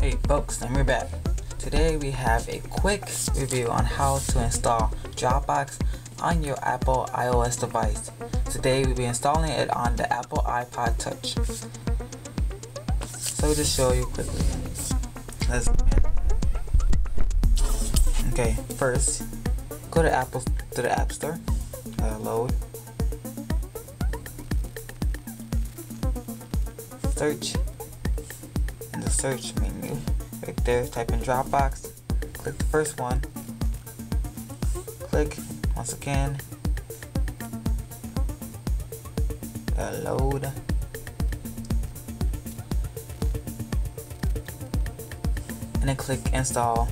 Hey folks, and we're back. Today we have a quick review on how to install Dropbox on your Apple iOS device. Today we'll be installing it on the Apple iPod Touch. So just show you quickly. Let's Okay, first go to Apple to the App Store. Uh, load. Search in the search menu. Right there, type in Dropbox. Click the first one. Click once again. Load. And then click install.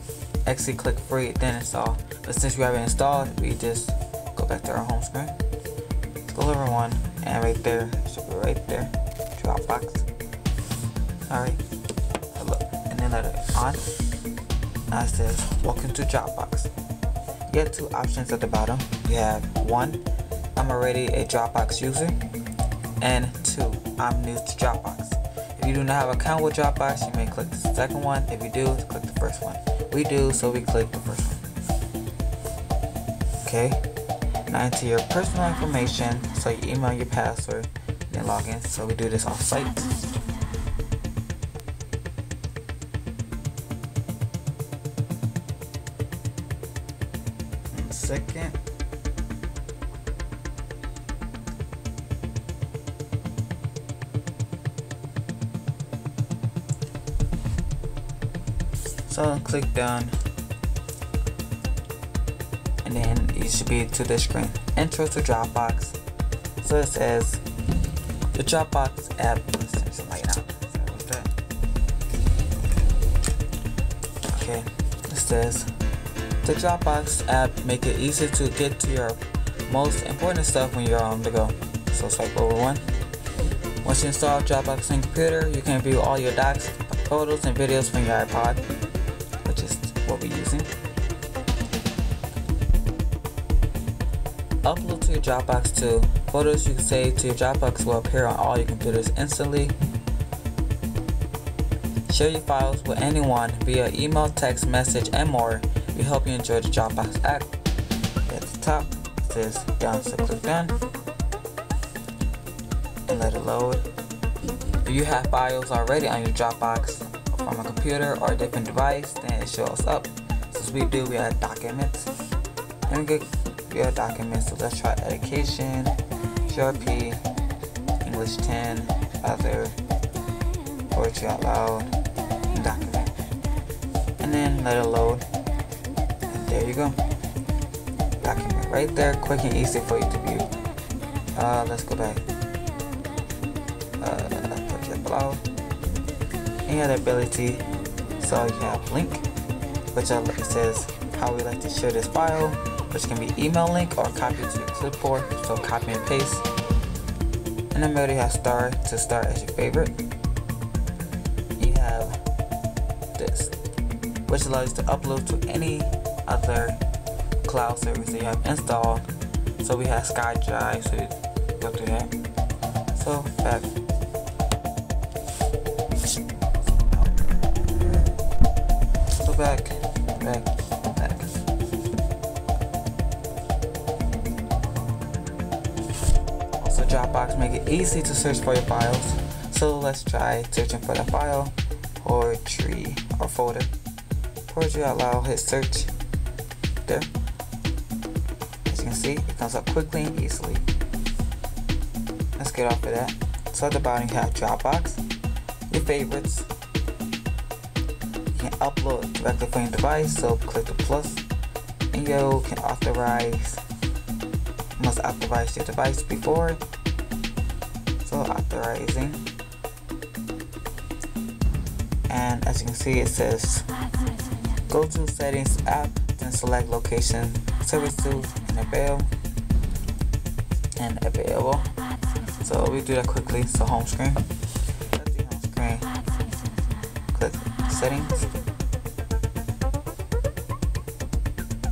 Actually click free, then install. But since we haven't installed, we just go back to our home screen. Over one, and right there, should be right there, Dropbox. Alright, it on. It says, Welcome to Dropbox. You have two options at the bottom. You have one, I'm already a Dropbox user, and two, I'm new to Dropbox. If you do not have an account with Dropbox, you may click the second one. If you do, click the first one. We do, so we click the first one. Okay. Now enter your personal information, so you email your password, then log in. So we do this off site. Second. So click done and then you should be to the screen. Intro to Dropbox. So it says the Dropbox app. Okay, it says the Dropbox app make it easy to get to your most important stuff when you're on the go. So swipe over one. Once you install Dropbox on your computer, you can view all your docs, photos, and videos from your iPod, which is what we're using. Upload to your Dropbox too. Photos you can save to your Dropbox will appear on all your computers instantly. Share your files with anyone via email, text message, and more. We hope you enjoy the Dropbox app. At the top, it says done, so click done. And let it load. If you have files already on your Dropbox from a computer or a different device, then it shows up. Since we do, we have documents. And we get we have documents, so let's try education, GRP, English 10, other, poetry out loud, and document. And then let it load. There you go. Document right there, quick and easy for you to view. Uh, let's go back. Uh, project below. And you ability, so you have link, which it says how we like to share this file which can be email link or copy to clipboard. So copy and paste. And then already have star to start as your favorite. You have this, which allows you to upload to any other cloud service that you have installed. So we have SkyDrive, so you go through that. So back. So back, back. Dropbox make it easy to search for your files. So let's try searching for the file, poetry or folder. Poetry loud, hit search. As you can see, it comes up quickly and easily. Let's get off of that. So at the bottom you have Dropbox, your favorites. You can upload directly from your device, so click the plus, and you can authorize must authorize your device before so authorizing and as you can see it says go to settings app then select location services and avail and available so we do that quickly so home screen home screen click settings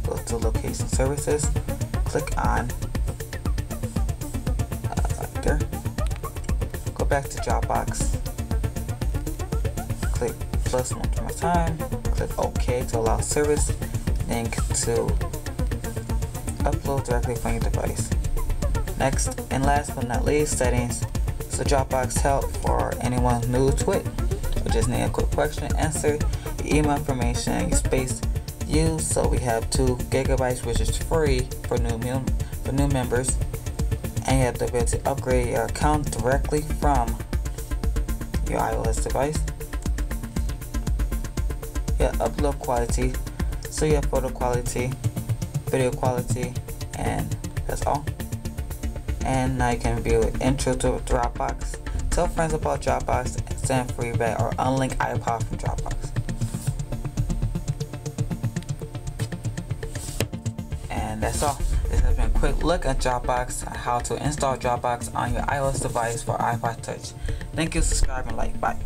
go to location services click on uh, there go back to Dropbox. Click plus one more time. Click OK to allow service. Then to upload directly from your device. Next and last but not least, settings. So Dropbox help for anyone new to it. We just need a quick question, answer, your email information, your space used. So we have two gigabytes, which is free for new for new members, and you have the ability to upgrade your account directly from your iOS device. Yeah, upload quality. So you have photo quality, video quality, and that's all. And now you can view intro to Dropbox. Tell friends about Dropbox send free bet or unlink iPod from Dropbox. And that's all. This has been a quick look at Dropbox, how to install Dropbox on your iOS device for iPod Touch. Thank you, subscribe, and like. Bye.